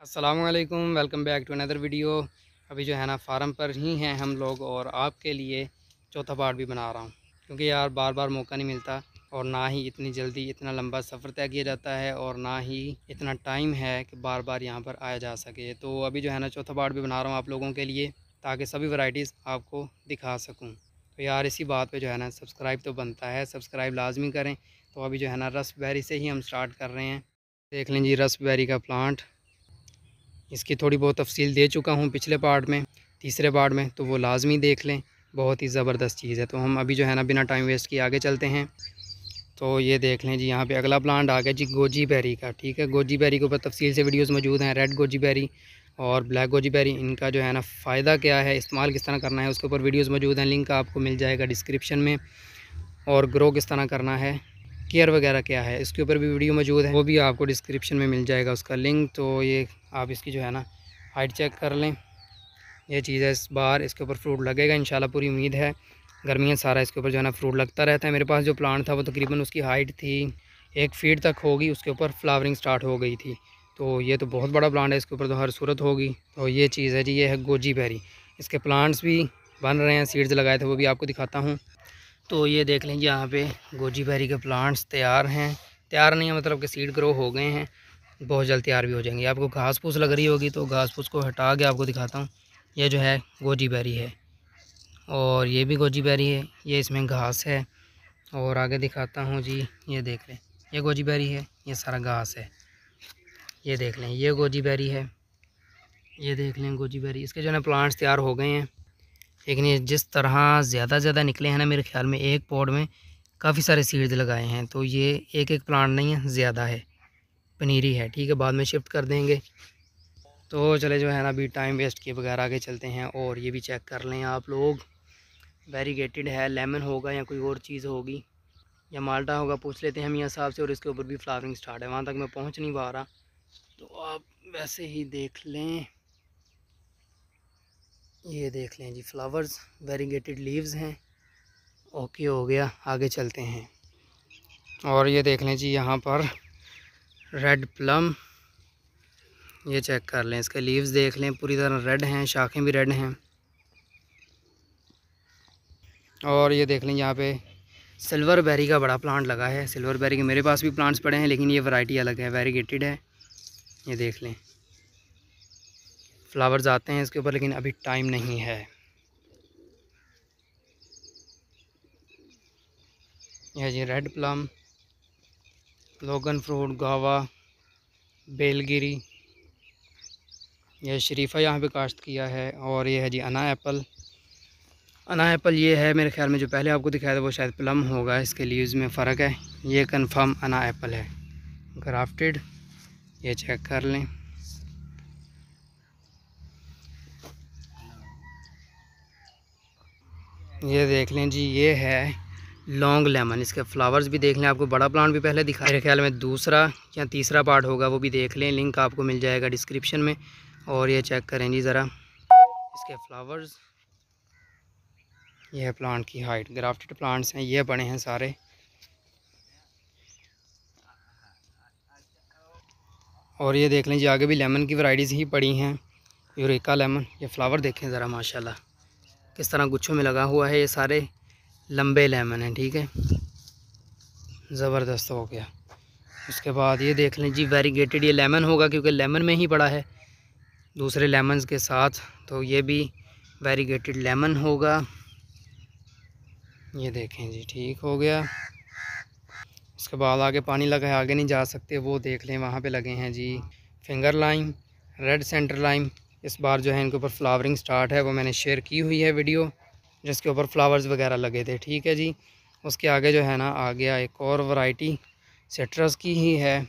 असलकुम welcome back to another video अभी जो है ना फार्म पर ही हैं हम लोग और आपके लिए चौथा पार्ट भी बना रहा हूँ। क्योंकि यार बार बार मौका नहीं मिलता और ना ही इतनी जल्दी इतना लंबा सफ़र तय किया जाता है और ना ही इतना टाइम है कि बार बार यहाँ पर आया जा सके। तो अभी जो है ना, चौथा पार्ट भी बना रहा हूँ आप लोगों के लिए ताकि सभी वैरायटीज़ आपको दिखा सकूँ। तो यार, इसी बात पे जो है ना सब्सक्राइब तो बनता है सब्सक्राइब लाजमी करें। तो अभी जो है ना, रसबेरी से ही हम स्टार्ट कर रहे हैं। देख लें जी, रसबेरी का प्लांट इसकी थोड़ी बहुत तफसील दे चुका हूँ पिछले पार्ट में, तीसरे पार्ट में तो वो लाजमी देख लें। बहुत ही ज़बरदस्त चीज़ है। तो हम अभी जो है ना, बिना टाइम वेस्ट किए आगे चलते हैं। तो ये देख लें जी, यहाँ पे अगला प्लांट आ गया जी गोजी बेरी का। ठीक है गोजी बेरी के ऊपर तफसील से वीडियोस मौजूद हैं। रेड गोजी बेरी और ब्लैक गोजी बेरी इनका जो है ना, फ़ायदा क्या है, इस्तेमाल किस तरह करना है, उसके ऊपर वीडियोज़ मौजूद हैं। लिंक आपको मिल जाएगा डिस्क्रिप्शन में। और ग्रो किस तरह करना है केयर वगैरह क्या है, इसके ऊपर भी वीडियो मौजूद है। वो भी आपको डिस्क्रिप्शन में मिल जाएगा उसका लिंक तो ये आप इसकी जो है ना हाइट चेक कर लें। ये चीज़ है इस बार, इसके ऊपर फ्रूट लगेगा इन पूरी उम्मीद है। गर्मियाँ सारा इसके ऊपर जो है ना फ्रूट लगता रहता है। मेरे पास जो प्लांट था वो तकरीबन उसकी हाइट थी, एक फीट तक होगी, उसके ऊपर फ्लावरिंग स्टार्ट हो गई थी। तो ये तो बहुत बड़ा प्लांट है, इसके ऊपर तो हर सूरत होगी। तो ये चीज़ है जी, ये है गोजी बैरी इसके प्लांट्स भी बन रहे हैं सीड्स लगाए थे, वो भी आपको दिखाता हूँ। तो ये देख लीजिए यहाँ पे गोजी बैरी के प्लांट्स तैयार हैं। तैयार नहीं है मतलब कि सीड ग्रो हो गए हैं। बहुत जल्द तैयार भी हो जाएँगे। आपको घास फूस लग रही होगी तो घास फूस को हटा के आपको दिखाता हूँ। ये जो है गोजी बैरी है और ये भी गोजी बैरी है। ये इसमें घास है और आगे दिखाता हूँ जी, ये देख लें। ये गोजी बैरी है, ये सारा घास है। ये देख लें, ये गोजी बैरी है। ये देख लें गोजी बैरी। इसके जो है प्लांट्स तैयार हो गए हैं। लेकिन ये जिस तरह ज़्यादा ज़्यादा निकले हैं ना मेरे ख्याल में एक पॉड में काफ़ी सारे सीड्स लगाए हैं। तो ये एक एक प्लांट नहीं है, ज़्यादा है। पनीरी है ठीक है, बाद में शिफ्ट कर देंगे। तो चले जो है ना, अभी टाइम वेस्ट किए बगैर आगे चलते हैं और ये भी चेक कर लें आप लोग। वेरीगेटेड है लेमन होगा या कोई और चीज़ होगी, या माल्टा होगा, पूछ लेते हैं हम यहाँ साहब से और इसके ऊपर भी फ्लावरिंग स्टार्ट है। वहाँ तक मैं पहुँच नहीं पा रहा तो आप वैसे ही देख लें। ये देख लें जी फ्लावर्स वेरीगेटेड लीव्स हैं। ओके हो गया, आगे चलते हैं। और ये देख लें जी, यहाँ पर रेड प्लम ये चेक कर लें, इसके लीव्स देख लें, पूरी तरह रेड हैं, शाखें भी रेड हैं। और ये देख लें, यहाँ पे सिल्वर बेरी का बड़ा प्लांट लगा है। सिल्वर बेरी के मेरे पास भी प्लांट्स पड़े हैं, लेकिन ये वैरायटी अलग है वेरीगेटेड है। ये देख लें। फ्लावर्स आते हैं इसके ऊपर, लेकिन अभी टाइम नहीं है। यह जी red plum longan fruit guava, बेलगिरी। यह शरीफा यहाँ पे काश्त किया है और ये है जी अना एप्पल। अना एप्पल ये है मेरे ख्याल में जो पहले आपको दिखाया था, वो शायद प्लम होगा, इसके लीव्स में फ़र्क है। ये कंफर्म अना एप्पल है। ग्राफ्टेड, ये चेक कर लें। ये देख लें जी, ये है लॉन्ग लेमन, इसके फ्लावर्स भी देख लें, आपको बड़ा प्लांट भी पहले दिखा मेरे ख्याल में दूसरा या तीसरा पार्ट होगा, वो भी देख लें, लिंक आपको मिल जाएगा डिस्क्रिप्शन में, और ये चेक करें जी ज़रा। इसके फ्लावर्स, यह प्लांट की हाइट, ग्राफ्टेड प्लांट्स हैं, ये बड़े हैं सारे। और ये देख लें जी, आगे भी लेमन की वैरायटीज़ ही पड़ी हैं, यूरिका लेमन, ये फ्लावर देखें ज़रा, माशाल्लाह, किस तरह गुच्छों में लगा हुआ है ये सारे। लंबे लेमन हैं, ठीक है? ज़बरदस्त हो गया। उसके बाद ये देख लें जी वेरीगेटेड ये लेमन होगा, क्योंकि लेमन में ही पड़ा है। दूसरे लेमन के साथ तो ये भी वेरीगेटेड लेमन होगा। ये देखें जी, ठीक हो गया। उसके बाद आगे पानी लगा है आगे नहीं जा सकते, वो देख लें, वहाँ पे लगे हैं जी। Finger lime red centre lime इस बार जो है इनके ऊपर फ्लावरिंग स्टार्ट है, वो मैंने शेयर की हुई है वीडियो जिसके ऊपर फ्लावर्स वगैरह लगे थे। ठीक है जी, उसके आगे जो है ना आ गया एक और वैरायटी सेट्रस की ही है।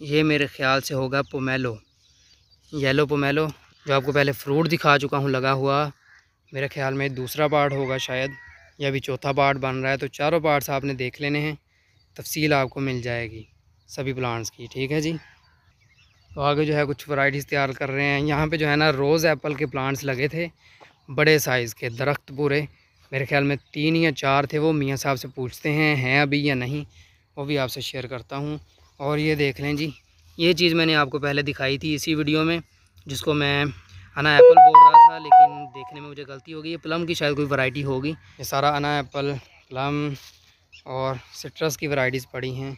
ये मेरे ख़्याल से होगा पोमेलो येलो पोमेलो जो आपको पहले फ्रूट दिखा चुका हूँ, लगा हुआ, मेरे ख्याल में दूसरा पार्ट होगा शायद, या अभी चौथा पार्ट बन रहा है तो चारों पार्ट्स आपने देख लेने हैं, तफसील आपको मिल जाएगी सभी प्लांट्स की। ठीक है जी तो आगे जो है कुछ वैरायटीज़ तैयार कर रहे हैं। यहाँ पे जो है ना रोज़ एप्पल के प्लांट्स लगे थे बड़े साइज़ के, दरख्त पूरे मेरे ख्याल में तीन या चार थे वो। मियाँ साहब से पूछते हैं हैं अभी या नहीं? वो भी आपसे शेयर करता हूँ। और ये देख लें जी, ये चीज़ मैंने आपको पहले दिखाई थी इसी वीडियो में, जिसको मैं अना एप्पल बोल रहा था, लेकिन देखने में मुझे गलती हो गई है। प्लम की शायद कोई वैरायटी होगी। ये सारा अना एप्पल प्लम और सिट्रस की वैरायटीज़ पड़ी हैं।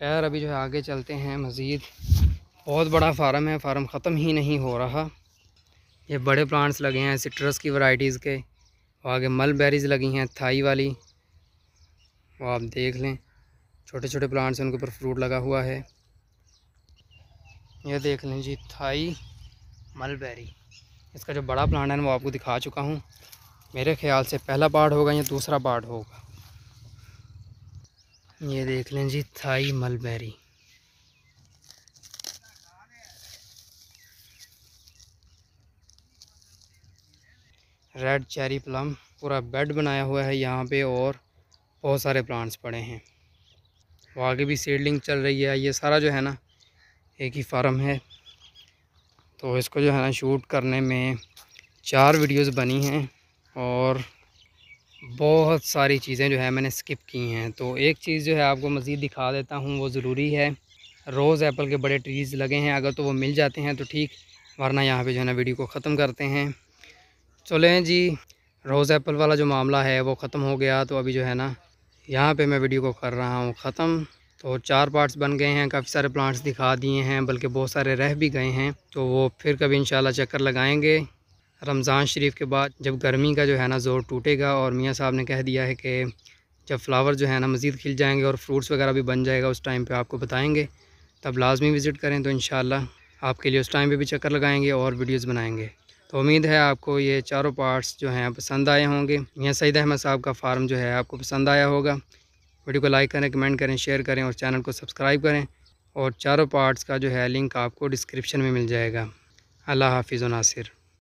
खैर, अभी जो है आगे चलते हैं मज़ीद। बहुत बड़ा फार्म है, फार्म ख़त्म ही नहीं हो रहा। ये बड़े प्लांट्स लगे हैं सिट्रस की वैरायटीज़ के। और आगे मलबेरीज़ लगी हैं, थाई वाली। वो आप देख लें छोटे छोटे प्लांट्स हैं, उनके ऊपर फ्रूट लगा हुआ है। ये देख लें जी, थाई मलबेरी इसका जो बड़ा प्लांट है वो आपको दिखा चुका हूँ। मेरे ख्याल से पहला पार्ट होगा या दूसरा पार्ट होगा। ये देख लें जी, Thai mulberry red cherry plum, पूरा बेड बनाया हुआ है यहाँ पे और बहुत सारे प्लांट्स पड़े हैं। वो आगे भी सीडलिंग चल रही है, ये सारा जो है ना, एक ही फार्म है। तो इसको जो है ना, शूट करने में चार वीडियोस बनी हैं और बहुत सारी चीज़ें जो है मैंने स्किप की हैं। तो एक चीज़ जो है आपको मज़ीद दिखा देता हूँ, वो ज़रूरी है। रोज़ एप्पल के बड़े ट्रीज़ लगे हैं, अगर तो वो मिल जाते हैं तो ठीक, वरना यहाँ पे जो है ना, वीडियो को ख़त्म करते हैं। चलें जी। रोज़ एप्पल वाला जो मामला है, वो ख़त्म हो गया तो अभी जो है ना, यहाँ पे मैं वीडियो को कर रहा हूँ ख़त्म। तो चार पार्ट्स बन गए हैं, काफ़ी सारे प्लांट्स दिखा दिए हैं, बल्कि बहुत सारे रह भी गए हैं। तो वो फिर कभी इंशाल्लाह चक्कर लगाएँगे। रमज़ान शरीफ के बाद जब गर्मी का जो है ना ज़ोर टूटेगा और मियाँ साहब ने कह दिया है कि जब फ्लावर जो है ना मज़ीद खिल जाएँगे और फ्रूट्स वगैरह भी बन जाएगा, उस टाइम पर आपको बताएँगे। तब लाजमी विज़िट करें तो इन आपके लिए उस टाइम पर भी चक्कर लगाएँगे और वीडियोज़ बनाएँगे। तो उम्मीद है आपको ये चारों पार्ट्स जो हैं पसंद आए होंगे। यहाँ सईद अहमद साहब का फार्म जो है आपको पसंद आया होगा। वीडियो को लाइक करें, कमेंट करें, शेयर करें और चैनल को सब्सक्राइब करें और चारों पार्ट्स का जो है लिंक आपको डिस्क्रिप्शन में मिल जाएगा। अल्लाह हाफिज़ नासिर।